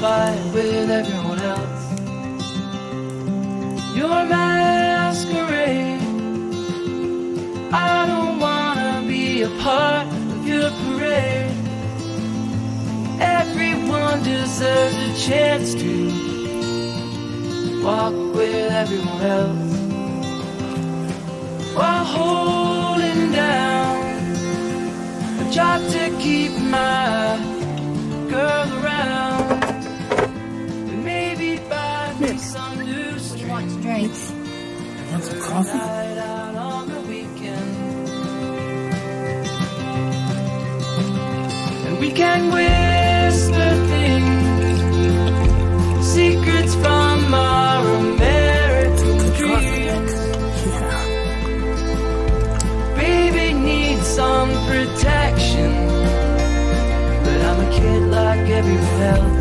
with everyone else. Your masquerade. I don't wanna be a part of your parade. Everyone deserves a chance to walk with everyone else while holding down a job to keep my girl Would you like to want some coffee? We can whisper things, secrets from our American dreams. Yeah. Baby needs some protection, but I'm a kid like everyone else.